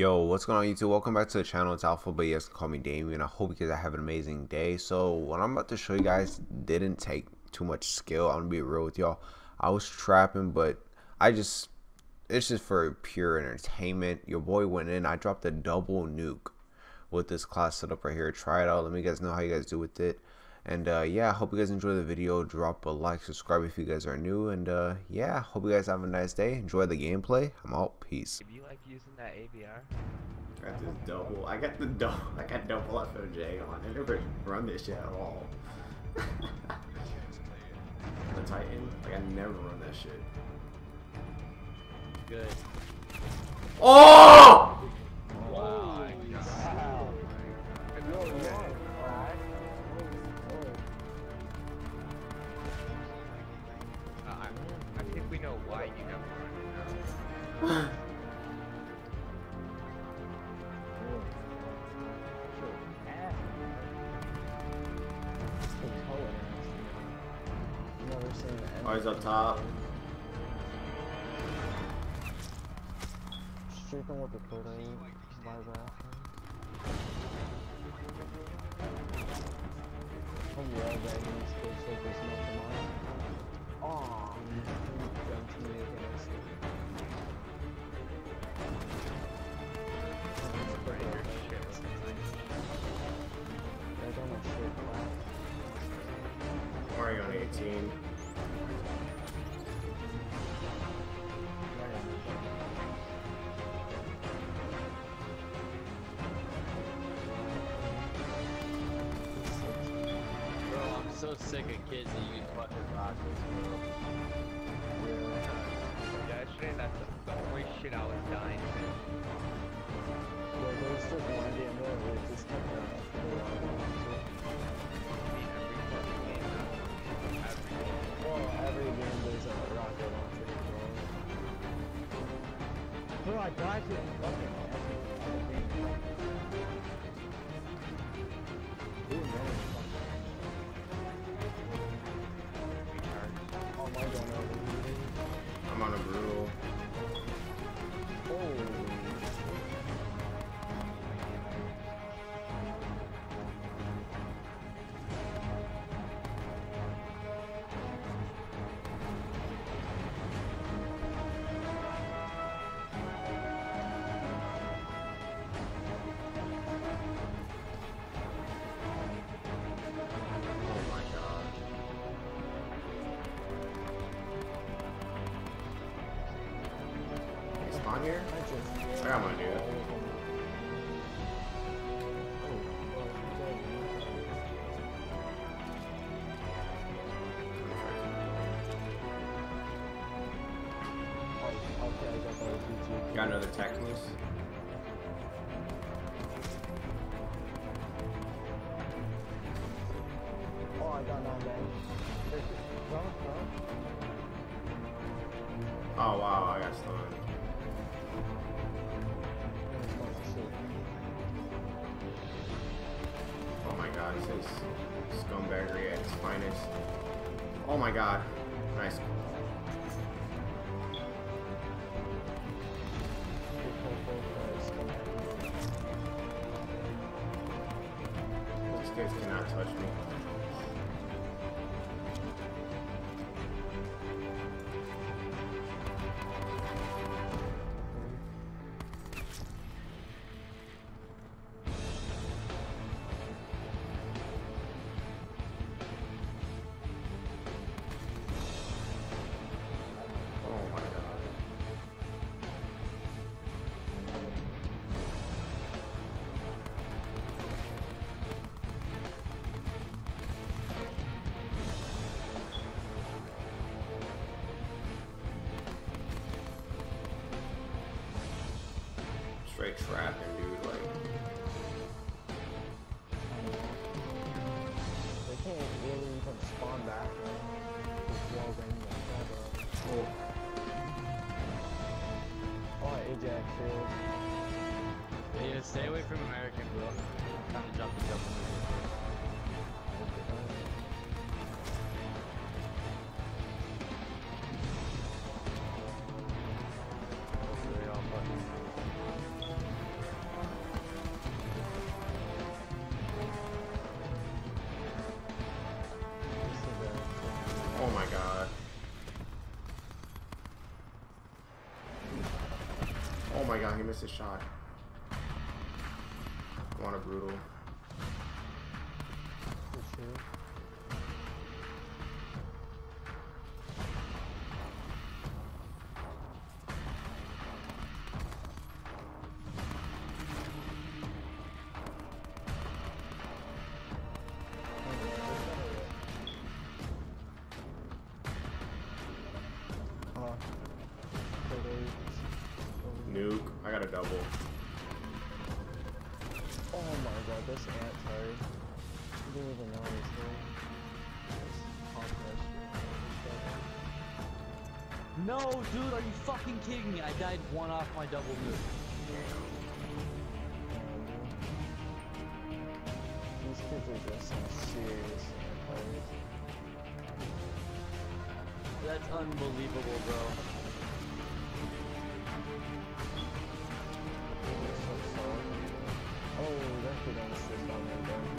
Yo, what's going on YouTube? Welcome back to the channel. It's Alpha, but yes, call me Damien. I hope you guys have an amazing day. So, what I'm about to show you guys didn't take too much skill. I'm gonna be real with y'all. I was trapping, but I just it's just for pure entertainment. Your boy went in. I dropped a double nuke with this class setup right here. Try it out. Let me guys know how you guys do with it. And uh, yeah, hope you guys enjoy the video. Drop a like, subscribe if you guys are new. And uh, yeah, hope you guys have a nice day. Enjoy the gameplay. I'm out. Peace. If you like using that ABR? I got this double. I got the double. I got double FOJ on. I never run this shit at all. the Titan. Like I never run that shit. Good. Oh! Oh, he's up top. Stripping with the protein by. Oh yeah, that means there's nothing on it. Mario on 18. Bro, I'm so sick of kids that use fucking rockets, bro. Yesterday, that's the, only shit I was dying to. Yeah, there's just one game there where it just kept going up for the long run, too. Every fucking game. Every Well, every game there's a rocket launcher. Bro, I died to fucking Hey, here? I just I got my dude. Got another tech loose. Oh, I got nine damage. Drunk, drunk. Oh wow, I got stunned. Is scumbaggery at its finest. Oh my god. Nice. These kids cannot touch me. Straight trapping, dude. Like, They can't really even spawn back. With walls and oh, Oh, Ajax shield. Yeah, stay away from American, bro. my god. Oh my god, he missed his shot. I a brutal. I got a double. Oh my god, this ant, sorry. I didn't even know I was there. Just popped that shit. No, dude, are you fucking kidding me? I died one off my double move. These kids are just some serious players. That's unbelievable, bro. Oh, that's what I'm down there,